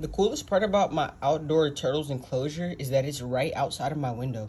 The coolest part about my outdoor turtles enclosure is that it's right outside of my window.